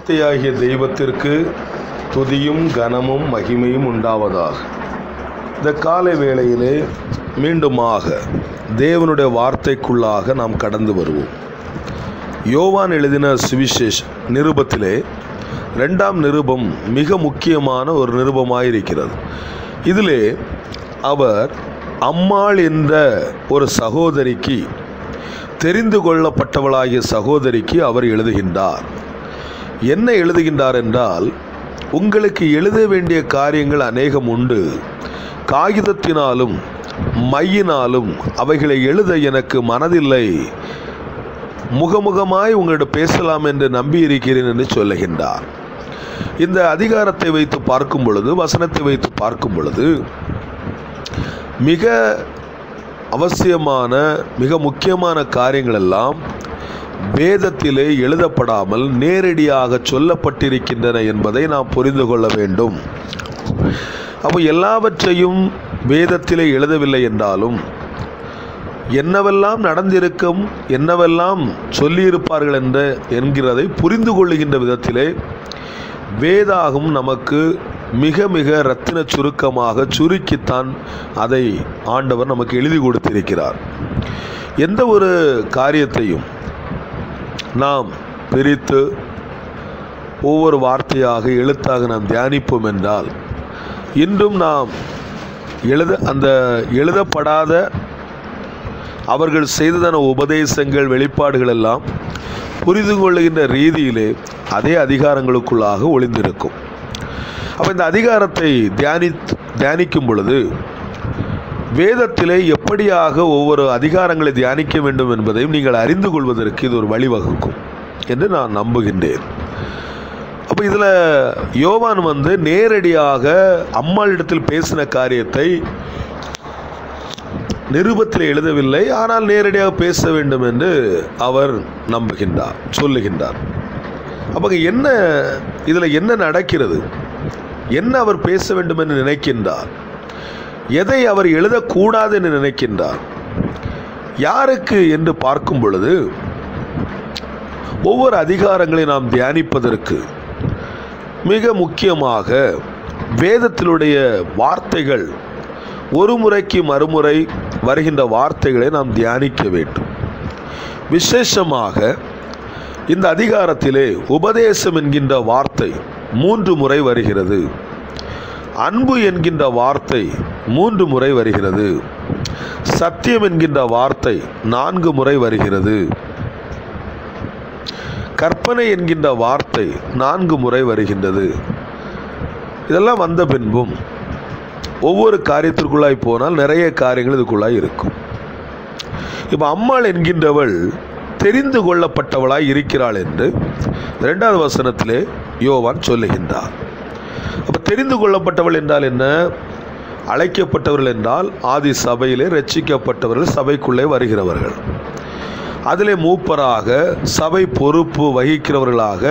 வார்த்தையாகிய தெய்வத்திற்கு துதியும் கனமும் மகிமையும் உண்டாவதாக. இந்த காலை வேளையிலே மீண்டுமாக தேவனுடைய வார்த்தைக்குள்ளாக நாம் கடந்து வருவோம். யோவான் எழுதின சுவிசேஷ் நிருபத்திலே ரெண்டாம் நிருபம் மிக முக்கியமான ஒரு நிருபமாயிருக்கிறது. இதிலே அவர் அம்மாள் என்ற ஒரு சகோதரிக்கு தெரிந்து கொள்ளப்பட்டவளாகிய சகோதரிக்கு அவர் எழுதுகின்றார். என்ன எழுதுகின்றார் என்றால் உங்களுக்கு எழுத வேண்டிய காரியங்கள் அநேகம் உண்டு. காகிதத்தினாலும் மையினாலும் அவைகளை எழுத எனக்கு மனதில்லை. முகமுகமாய் உங்களிடம் பேசலாம் என்று நம்பியிருக்கிறேன் என்று சொல்லுகின்றார். இந்த அதிகாரத்தை வைத்து பார்க்கும் பொழுது வசனத்தை வைத்து பார்க்கும் பொழுது மிக அவசியமான மிக முக்கியமான காரியங்கள் எல்லாம் வேதத்திலே எழுதப்படாமல் நேரடியாக சொல்லப்பட்டிருக்கின்றன என்பதை நாம் புரிந்து கொள்ள வேண்டும். அப்போ எல்லாவற்றையும் வேதத்திலே எழுதவில்லை என்றாலும் என்னவெல்லாம் நடந்திருக்கும் என்னவெல்லாம் சொல்லியிருப்பார்கள் என்ற என்கிறதை புரிந்து கொள்ளுகின்ற விதத்திலே வேதாகும் நமக்கு மிக மிக ரத்தின சுருக்கமாக சுருக்கித்தான் அதை ஆண்டவர் நமக்கு எழுதி கொடுத்திருக்கிறார். எந்த ஒரு காரியத்தையும் நாம் பிரித்து ஒவ்வொரு வார்த்தையாக எழுத்தாக நாம் தியானிப்போம் என்றால் இன்றும் நாம் எழுத அந்த எழுதப்படாத அவர்கள் செய்ததான உபதேசங்கள் வெளிப்பாடுகள் எல்லாம் புரிந்து கொள்ளுகின்ற ரீதியிலே அதே அதிகாரங்களுக்குள்ளாக ஒளிந்திருக்கும். அப்போ இந்த அதிகாரத்தை தியானி தியானிக்கும் பொழுது வேதத்திலே எப்படியாக ஒவ்வொரு அதிகாரங்களை தியானிக்க வேண்டும் என்பதையும் நீங்கள் அறிந்து கொள்வதற்கு இது ஒரு வழிவகுக்கும் என்று நான் நம்புகின்றேன். அப்போ இதில் யோவான் வந்து நேரடியாக அம்மாளிடத்தில் பேசின காரியத்தை நிருபத்தில் எழுதவில்லை ஆனால் நேரடியாக பேச வேண்டும் என்று அவர் நம்புகின்றார் சொல்லுகின்றார். அப்போ என்ன இதில் என்ன நடக்கிறது? என்ன அவர் பேச வேண்டும் என்று நினைக்கின்றார்? எதை அவர் எழுதக்கூடாது என்று நினைக்கின்றார்? யாருக்கு என்று பார்க்கும் பொழுது ஒவ்வொரு அதிகாரங்களை நாம் தியானிப்பதற்கு மிக முக்கியமாக வேதத்தினுடைய வார்த்தைகள் ஒரு முறைக்கு மறுமுறை வருகின்ற வார்த்தைகளை நாம் தியானிக்க வேண்டும். விசேஷமாக இந்த அதிகாரத்திலே உபதேசம் என்கின்ற வார்த்தை மூன்று முறை வருகிறது. அன்பு என்கின்ற வார்த்தை மூன்று முறை வருகிறது. சத்தியம் என்கின்ற வார்த்தை நான்கு முறை வருகிறது. கற்பனை என்கின்ற வார்த்தை நான்கு முறை வருகின்றது. இதெல்லாம் வந்த பின்பும் ஒவ்வொரு காரியத்திற்குள்ளாய் போனால் நிறைய காரியங்கள் இதுக்குள்ளாய் இருக்கும். இப்போ அம்மாள் என்கின்றவள் தெரிந்து கொள்ளப்பட்டவளாய் இருக்கிறாள் என்று இரண்டாவது வசனத்திலே யோவான் சொல்லுகின்றார். அப்போ தெரிந்து கொள்ளப்பட்டவள் என்றால் என்ன? அழைக்கப்பட்டவர்கள் என்றால் ஆதி சபையிலே ரட்சிக்கப்பட்டவர்கள் சபைக்குள்ளே வருகிறவர்கள். அதிலே மூப்பராக சபை பொறுப்பு வகிக்கிறவர்களாக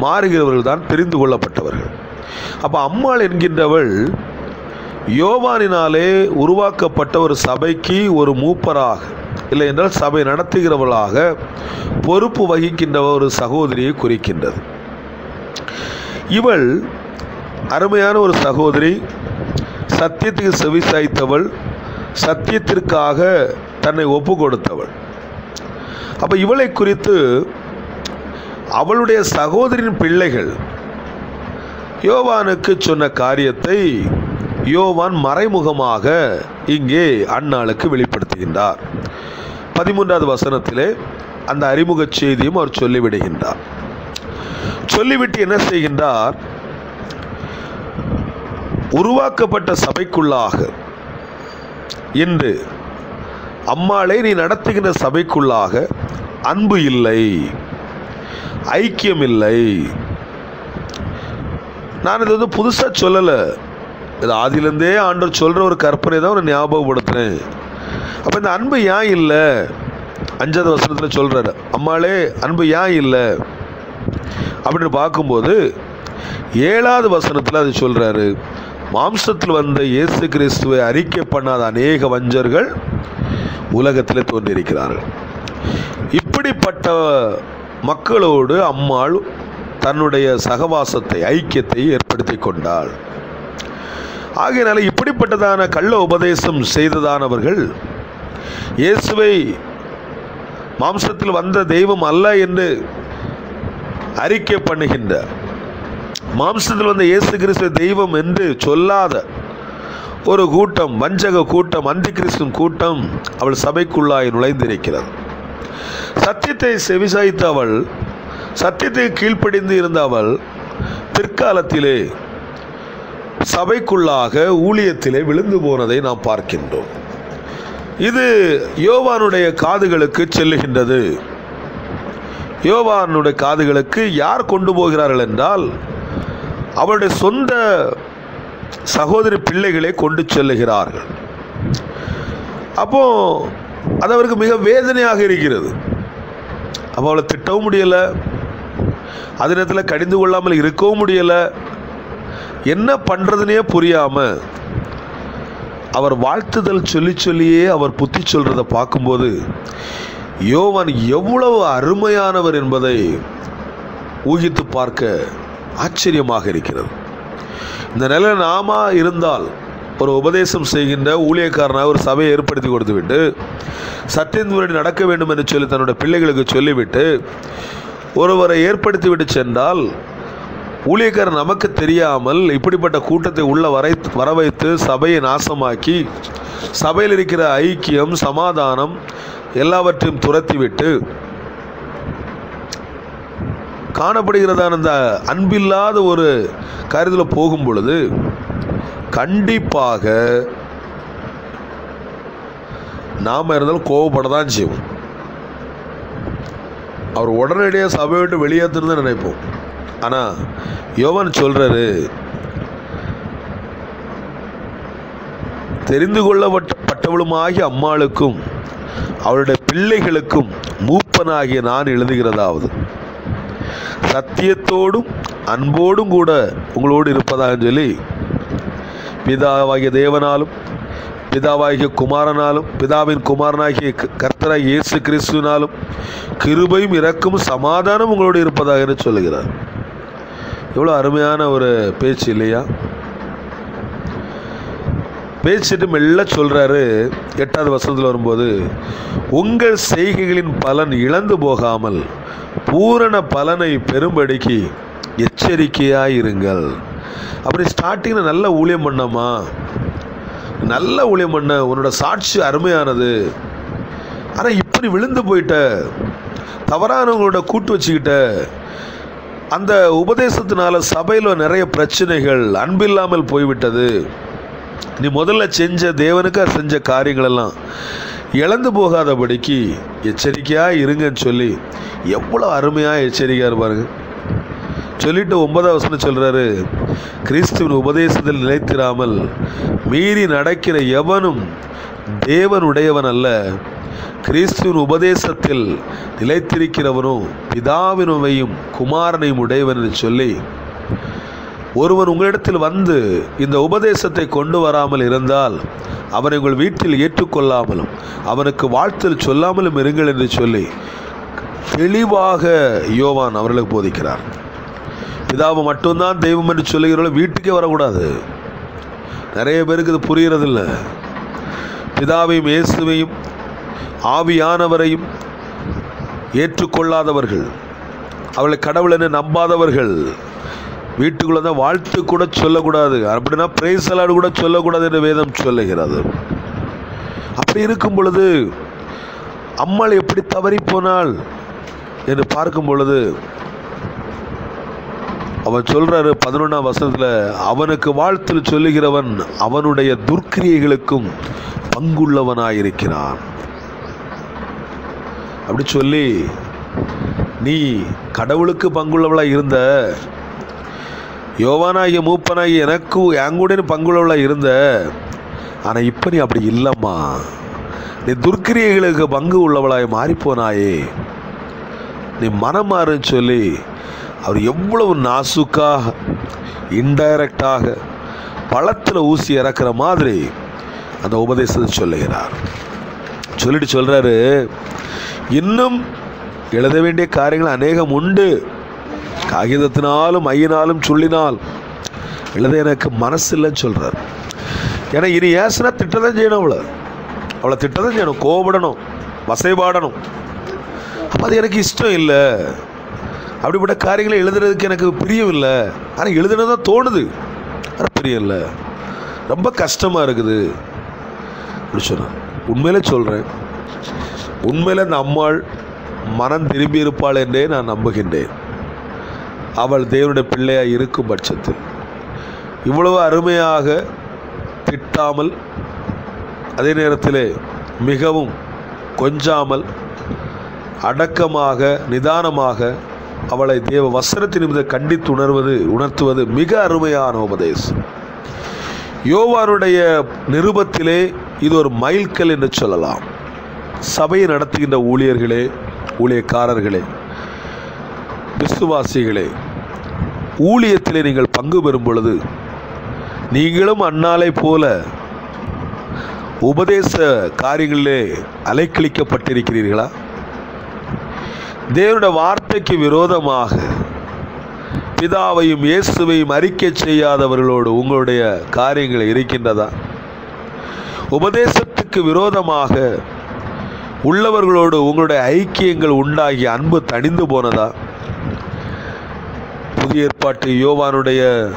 மாறுகிறவர்கள் தான் தெரிந்து கொள்ளப்பட்டவர்கள். அப்போ அம்மாள் என்கின்றவள் யோவானினாலே உருவாக்கப்பட்ட ஒரு சபைக்கு ஒரு மூப்பராக இல்லை என்றால் சபை நடத்துகிறவர்களாக பொறுப்பு வகிக்கின்ற ஒரு சகோதரியை குறிக்கின்றது. இவள் அருமையான ஒரு சகோதரி சத்தியத்துக்கு செவிசாய்த்தவள் சத்தியத்திற்காக தன்னை ஒப்பு கொடுத்தவள் அப்போ இவளை குறித்து அவளுடைய சகோதரின் பிள்ளைகள் யோவானுக்கு சொன்ன காரியத்தை யோவான் மறைமுகமாக இங்கே அன்னாளுக்கு வெளிப்படுத்துகின்றார். பதிமூன்றாவது வசனத்திலே அந்த அறிமுக செய்தியும் அவர் சொல்லிவிடுகின்றார். சொல்லிவிட்டு என்ன செய்கின்றார்? உருவாக்கப்பட்ட சபைக்குள்ளாக இன்று அம்மாளை நீ நடத்துகின்ற சபைக்குள்ளாக அன்பு இல்லை ஐக்கியம் இல்லை நான் இது வந்து புதுசாக சொல்லலை. இது ஆதிலேருந்தே ஆண்டவர் சொல்கிற ஒரு கற்பனை தான் ஒரு ஞாபகப்படுத்துகிறேன் அப்போ இந்த அன்பு ஏன் இல்லை? அஞ்சாவது வசனத்தில் சொல்கிறாரு அம்மாளே அன்பு ஏன் இல்லை? அப்படின்னு பார்க்கும்போது ஏழாவது வசனத்தில் அது சொல்கிறாரு மாம்சத்தில் வந்த இயேசு கிறிஸ்துவை அறிக்கை பண்ணாத அநேக வஞ்சர்கள் உலகத்தில் தோன்றியிருக்கிறார்கள். இப்படிப்பட்ட மக்களோடு அம்மாள் தன்னுடைய சகவாசத்தை ஐக்கியத்தை ஏற்படுத்தி கொண்டாள். ஆகையினால இப்படிப்பட்டதான கள்ள உபதேசம் செய்ததானவர்கள் இயேசுவை மாம்சத்தில் வந்த தெய்வம் அல்ல என்று அறிக்கை பண்ணுகின்ற மாம்சத்தில் வந்த இயேசு கிறிஸ்து தெய்வம் என்று சொல்லாத ஒரு கூட்டம் வஞ்சக கூட்டம் அந்தி கிறிஸ்துவின் கூட்டம் அவள் சபைக்குள்ளாய் நுழைந்திருக்கிறது. சத்தியத்தை செவிசாய்த்த அவள் சத்தியத்தை கீழ்ப்படிந்து இருந்த அவள் பிற்காலத்திலே சபைக்குள்ளாக ஊழியத்திலே விழுந்து போனதை நாம் பார்க்கின்றோம். இது யோவானுடைய காதுகளுக்கு செல்லுகின்றது. யோவானுடைய காதுகளுக்கு யார் கொண்டு போகிறார்கள் என்றால் அவருடைய சொந்த சகோதரி பிள்ளைகளை கொண்டு செல்லுகிறார்கள். அப்போ அது அவருக்கு மிக வேதனையாக இருக்கிறது. அப்போ அவளை திட்டவும் முடியலை. அதே நேரத்தில் கடிந்து கொள்ளாமல் இருக்கவும் முடியலை. என்ன பண்ணுறதுனே புரியாமல் அவர் வாழ்த்துதல் சொல்லி சொல்லியே அவர் புத்தி சொல்கிறத பார்க்கும்போது யோவான் எவ்வளவு அருமையானவர் என்பதை ஊகித்து பார்க்க ஆச்சரியமாக இருக்கிறது. இந்த நிலை நாம இருந்தால் ஒரு உபதேசம் செய்கின்ற ஊழியக்காரனாக ஒரு சபையை ஏற்படுத்தி கொடுத்துவிட்டு விட்டு நடக்க வேண்டும் என்று சொல்லி தன்னுடைய பிள்ளைகளுக்கு சொல்லிவிட்டு ஒருவரை ஏற்படுத்திவிட்டு சென்றால் ஊழியக்காரர் நமக்கு தெரியாமல் இப்படிப்பட்ட கூட்டத்தை உள்ள வரை வர வைத்து சபையை நாசமாக்கி சபையில் இருக்கிற ஐக்கியம் சமாதானம் எல்லாவற்றையும் துரத்திவிட்டு காணப்படுகிறதான இந்த அன்பில்லாத ஒரு காரியத்தில் போகும் பொழுது கண்டிப்பாக நாம் இருந்தாலும் கோவப்பட தான் செய்வோம். அவர் உடனடியாக சபையை விட்டு வெளியேற்றுன்னு தான் நினைப்போம். ஆனால் யோவன் சொல்கிறாரு தெரிந்து கொள்ளப்பட்டவளுமாகிய அம்மாளுக்கும் அவருடைய பிள்ளைகளுக்கும் மூப்பனாகிய நான் எழுதுகிறதாவது. சத்தியத்தோடும் அன்போடும் கூட உங்களோடு இருப்பதாக சொல்லி பிதாவாகிய தேவனாலும் பிதாவாகிய குமாரனாலும் பிதாவின் குமாரனாகிய க- கர்த்தராகிய இயேசு கிறிஸ்துவினாலும் கிருபையும் இறக்கும் சமாதானம் உங்களோடு இருப்பதாக என்று சொல்லுகிறார். எவ்வளோ அருமையான ஒரு பேச்சு இல்லையா? பேசிட்டு மெல்ல சொல்கிறாரு எட்டாவது வசனத்தில் வரும்போது உங்கள் செய்கைகளின் பலன் இழந்து போகாமல் பூரண பலனை பெறும்படிக்கு எச்சரிக்கையாயிருங்கள். அப்படி ஸ்டார்டிங்கில் நல்ல ஊழியம் பண்ணமா? நல்ல ஊழியம் பண்ண உன்னோட சாட்சி அருமையானது. ஆனால் இப்படி விழுந்து போயிட்ட தவறானவங்களோட கூட்டு வச்சுக்கிட்ட அந்த உபதேசத்தினால சபையில் நிறைய பிரச்சனைகள் அன்பில்லாமல் போய்விட்டது. நீ முதல்ல செஞ்ச தேவனுக்கு செஞ்ச காரியங்களெல்லாம் இழந்து போகாதபடிக்கு எச்சரிக்கையாக இருங்கன்னு சொல்லி எவ்வளோ அருமையாக எச்சரிக்கையாக இருப்பாருங்க சொல்லிட்டு ஒன்பதாவது வசனம் சொல்கிறாரு கிறிஸ்துவின் உபதேசத்தில் நிலைத்திராமல் மீறி நடக்கிற எவனும் தேவனுடையவன் அல்ல. கிறிஸ்துவின் உபதேசத்தில் நிலைத்திருக்கிறவனும் பிதாவினவையும் குமாரனையும் உடையவன் என்று சொல்லி ஒருவன் உங்களிடத்தில் வந்து இந்த உபதேசத்தை கொண்டு வராமல் இருந்தால் அவனை உங்கள் வீட்டில் ஏற்றுக்கொள்ளாமலும் அவனுக்கு வாழ்த்தல் சொல்லாமலும் இருங்கள் என்று சொல்லி தெளிவாக யோவான் அவர்களுக்கு போதிக்கிறார். பிதாவை மட்டும்தான் தெய்வம் என்று சொல்லுகிறவர்கள் வீட்டுக்கே வரக்கூடாது. நிறைய பேருக்கு இது புரியறதில்ல பிதாவையும் இயேசுவையும் ஆவியானவரையும் ஏற்றுக்கொள்ளாதவர்கள் அவளை கடவுள் என்று நம்பாதவர்கள் வீட்டுக்குள்ள தான் வாழ்த்து கூட சொல்லக்கூடாது. அப்படின்னா பிரைஸ் அலாடு கூட சொல்லக்கூடாது என்று வேதம் சொல்லுகிறது. அப்படி இருக்கும் பொழுது அம்மாள் எப்படி தவறி போனாள் என்று பார்க்கும் பொழுது அவன் சொல்றாரு பதினொன்றாம் வசனத்தில் அவனுக்கு வாழ்த்தில் சொல்லுகிறவன் அவனுடைய துர்க்கிரியைகளுக்கும் பங்குள்ளவனாயிருக்கிறான். அப்படி சொல்லி நீ கடவுளுக்கு பங்குள்ளவளாக இருந்த யோவானாகிய மூப்பனாகிய எனக்கு எங்கூட பங்குள்ளவளாக இருந்த. ஆனால் இப்போ நீ அப்படி இல்லைம்மா. நீ துர்க்கிரியைகளுக்கு பங்கு உள்ளவளாய் மாறிப்போனாயே. நீ மனம் மாறுன்னு சொல்லி அவர் எவ்வளவு நாசுக்காக இன்டைரக்டாக பழத்தில் ஊசி இறக்குற மாதிரி அந்த உபதேசத்தை சொல்லுகிறார். சொல்லிட்டு சொல்கிறாரு இன்னும் எழுத வேண்டிய காரியங்கள் அநேகம் உண்டு. காகிதத்தினாலும் ஐயினாலும் சொல்லினால். எழுத எனக்கு மனசு இல்லைன்னு சொல்கிறார் ஏன்னா இனி ஏசுனா திட்டதான் செய்யணும் அவளை. அவளை திட்டதான் செய்யணும். கோபடணும் வசைபாடணும். அப்போ அது எனக்கு இஷ்டம் இல்லை. அப்படிப்பட்ட காரியங்களை எழுதுறதுக்கு எனக்கு பிரியம் இல்லை. ஆனால் எழுதுனதான் தோணுது. ஆனால் பிரியம் இல்லை. ரொம்ப கஷ்டமாக இருக்குது. அப்படி சொன்னான் உண்மையிலே சொல்கிறேன் உண்மையில் அந்த அம்மாள் மனம் திரும்பி இருப்பாள் என்றே நான் நம்புகின்றேன். அவள் தேவனுடைய பிள்ளையாக இருக்கும் பட்சத்தில். இவ்வளவு அருமையாக திட்டாமல் அதே நேரத்தில் மிகவும் கொஞ்சாமல் அடக்கமாக நிதானமாக அவளை தேவ வசனத்தின் மீது கண்டித்து உணர்வது உணர்த்துவது மிக அருமையான உபதேசம். யோவானுடைய நிருபத்திலே இது ஒரு மைல்கல் என்று சொல்லலாம். சபையை நடத்துகின்ற ஊழியர்களே ஊழியக்காரர்களே விசுவாசிகளே ஊழியத்தில் நீங்கள் பங்கு பெறும் பொழுது நீங்களும் அன்னாலை போல உபதேச காரியங்களிலே அலைக்கழிக்கப்பட்டிருக்கிறீர்களா? தேவனுடைய வார்த்தைக்கு விரோதமாக பிதாவையும் இயேசுவையும் அறிக்கை செய்யாதவர்களோடு உங்களுடைய காரியங்கள் இருக்கின்றதா? உபதேசத்துக்கு விரோதமாக உள்ளவர்களோடு உங்களுடைய ஐக்கியங்கள் உண்டாகி அன்பு தணிந்து போனதா? புதிய ஏற்பாட்டு யோவானுடைய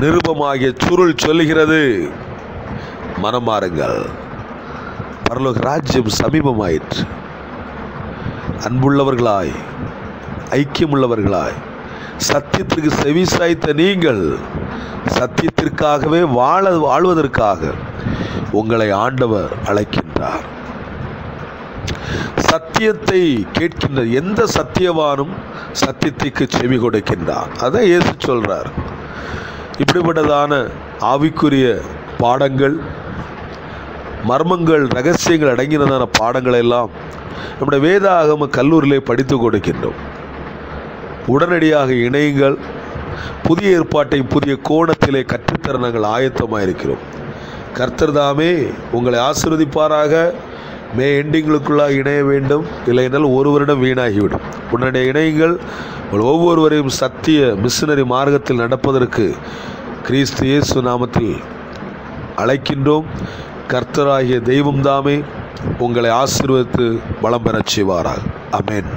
நிருபமாகிய சுருள் சொல்லுகிறது. மனம் மாறுங்கள். பரலோக ராஜ்யம் சமீபமாயிற்று. அன்புள்ளவர்களாய் ஐக்கியமுள்ளவர்களாய் சத்தியத்திற்கு செவி சாய்த்த நீங்கள் சத்தியத்திற்காகவே வாழ வாழ்வதற்காக உங்களை ஆண்டவர் அழைக்கின்றார். சத்தியத்தை கேட்கின்ற எந்த சத்தியவானும் சத்தியத்திற்கு செவி கொடுக்கின்றார் அதான் இயேசு சொல்கிறார் இப்படிப்பட்டதான ஆவிக்குரிய பாடங்கள் மர்மங்கள் ரகசியங்கள் அடங்கினதான பாடங்களை எல்லாம் நம்முடைய வேதாகம கல்லூரியிலே படித்து கொடுக்கின்றோம். உடனடியாக இணையுங்கள். புதிய ஏற்பாட்டை புதிய கோணத்திலே கற்றுத்தர நாங்கள் ஆயத்தமாக இருக்கிறோம் கர்த்தர் தாமே உங்களை ஆசிர்வதிப்பாராக. மே எண்டிங்களுக்குள்ளாக இணைய வேண்டும். இல்லைனால் ஒரு வருடம் வீணாகிவிடும். உடனடியாக இணையுங்கள் ஒவ்வொருவரையும் சத்திய மிஷினரி மார்க்கத்தில் நடப்பதற்கு கிறிஸ்து இயேசு நாமத்தில் அழைக்கின்றோம். கர்த்தராகிய தெய்வம் தாமே உங்களை ஆசீர்வதித்து வளம் பெறச் செய்வாராக. அமேன்